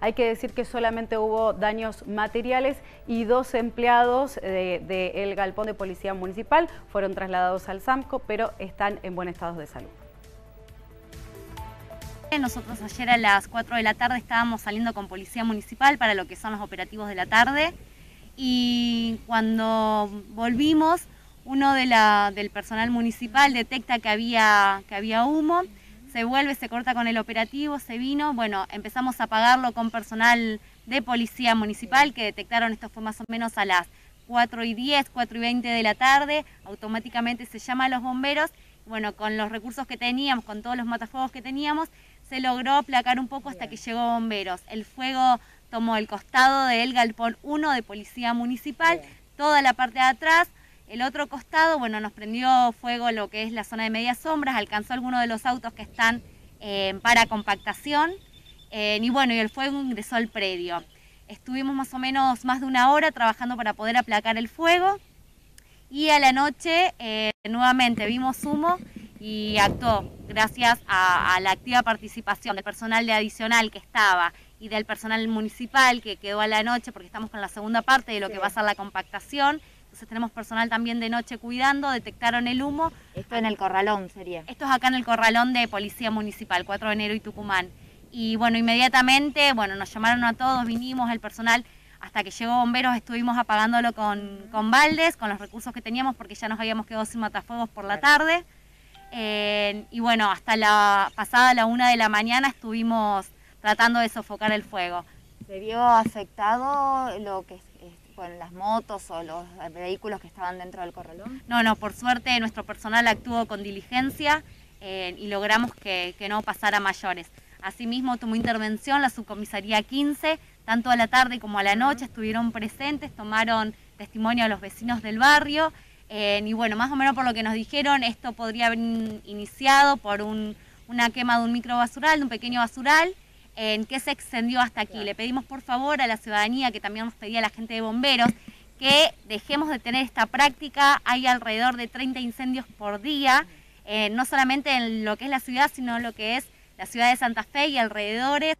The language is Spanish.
Hay que decir que solamente hubo daños materiales y dos empleados del de, galpón de policía municipal fueron trasladados al SAMCO, pero están en buen estado de salud. Nosotros ayer a las 4 de la tarde estábamos saliendo con policía municipal para lo que son los operativos de la tarde. Y cuando volvimos uno del personal municipal detecta que había, que había humo, se vuelve, se corta con el operativo, se vino, bueno, empezamos a apagarlo con personal de policía municipal que detectaron, esto fue más o menos a las 4 y 10, 4 y 20 de la tarde, automáticamente se llama a los bomberos, bueno, con los recursos que teníamos, con todos los matafuegos que teníamos, se logró aplacar un poco hasta que llegó bomberos. El fuego tomó el costado del galpón 1 de policía municipal, toda la parte de atrás, el otro costado, bueno, nos prendió fuego lo que es la zona de medias sombras, alcanzó algunos de los autos que están eh, para compactación eh, y bueno, y el fuego ingresó al predio. Estuvimos más o menos más de una hora trabajando para poder aplacar el fuego y a la noche eh, nuevamente vimos humo y actuó gracias a, la activa participación del personal de adicional que estaba y del personal municipal que quedó a la noche porque estamos con la segunda parte de lo que va a ser la compactación entonces tenemos personal también de noche cuidando, detectaron el humo. Esto en el corralón sería. Esto es acá en el corralón de Policía Municipal, 4 de enero y Tucumán. Y bueno, inmediatamente, bueno, nos llamaron a todos, vinimos, el personal, hasta que llegó bomberos estuvimos apagándolo con, con baldes, con los recursos que teníamos, porque ya nos habíamos quedado sin matafuegos por la tarde. Eh, y bueno, hasta la pasada la una de la mañana estuvimos tratando de sofocar el fuego. ¿Se vio afectado lo que con las motos o los vehículos que estaban dentro del corralón? No, no, por suerte nuestro personal actuó con diligencia eh, y logramos que, no pasara mayores. Asimismo, tomó intervención la subcomisaría 15, tanto a la tarde como a la noche estuvieron presentes, tomaron testimonio a los vecinos del barrio. Eh, y bueno, más o menos por lo que nos dijeron, esto podría haber iniciado por una quema de un microbasural, de un pequeño basural, en qué se extendió hasta aquí. Le pedimos por favor a la ciudadanía, que también nos pedía la gente de bomberos, que dejemos de tener esta práctica. Hay alrededor de 30 incendios por día, eh, no solamente en lo que es la ciudad, sino en lo que es la ciudad de Santa Fe y alrededores.